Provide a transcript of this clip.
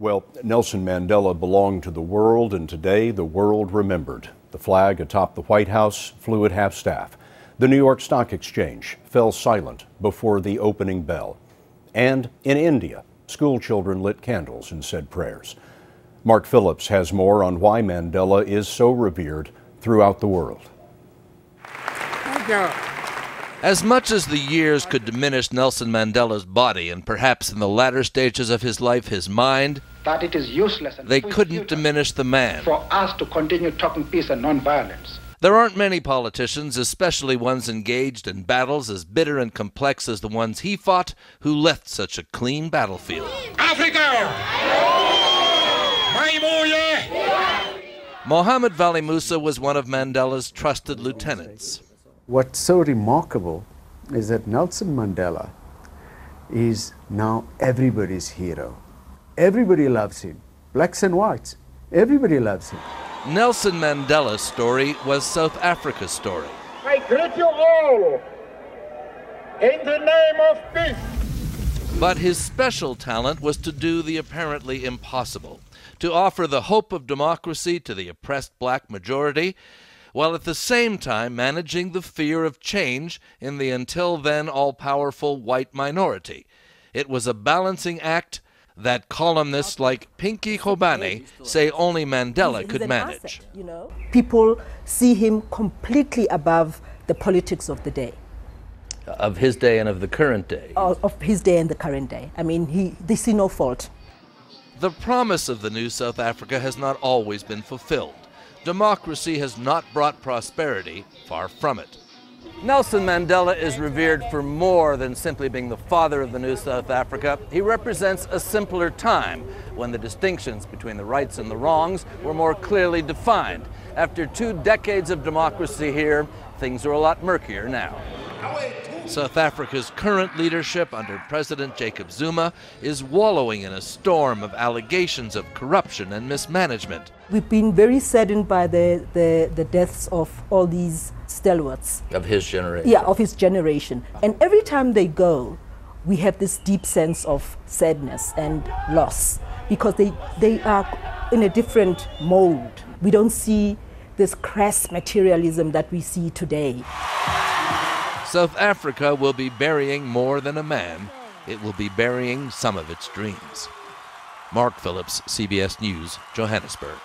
Well, Nelson Mandela belonged to the world, and today the world remembered. The flag atop the White House flew at half staff. The New York Stock Exchange fell silent before the opening bell. And in India, school children lit candles and said prayers. Mark Phillips has more on why Mandela is so revered throughout the world. Thank you. As much as the years could diminish Nelson Mandela's body and perhaps in the latter stages of his life his mind, that it is useless they couldn't diminish the man. For us to continue talking peace and nonviolence. There aren't many politicians, especially ones engaged in battles as bitter and complex as the ones he fought, who left such a clean battlefield. Africa! Mohammed Valli Moosa was one of Mandela's trusted lieutenants. What's so remarkable is that Nelson Mandela is now everybody's hero. Everybody loves him, blacks and whites. Everybody loves him. Nelson Mandela's story was South Africa's story. I greet you all in the name of peace. But his special talent was to do the apparently impossible to offer the hope of democracy to the oppressed black majority while at the same time managing the fear of change in the until then all powerful white minority. It was a balancing act that columnists like Pinky Khoabane say only Mandela he's, could manage. Asset, you know? People see him completely above the politics of the day. Of his day and of the current day. Of, of his day and the current day. I mean, he, they see no fault. The promise of the new South Africa has not always been fulfilled democracy has not brought prosperity, far from it. Nelson Mandela is revered for more than simply being the father of the new South Africa. He represents a simpler time when the distinctions between the rights and the wrongs were more clearly defined. After two decades of democracy here, things are a lot murkier now. South Africa's current leadership under President Jacob Zuma is wallowing in a storm of allegations of corruption and mismanagement. We've been very saddened by the, the, the deaths of all these stalwarts. Of his generation? Yeah, of his generation. And every time they go, we have this deep sense of sadness and loss because they, they are in a different mode. We don't see this crass materialism that we see today. South Africa will be burying more than a man. It will be burying some of its dreams. Mark Phillips, CBS News, Johannesburg.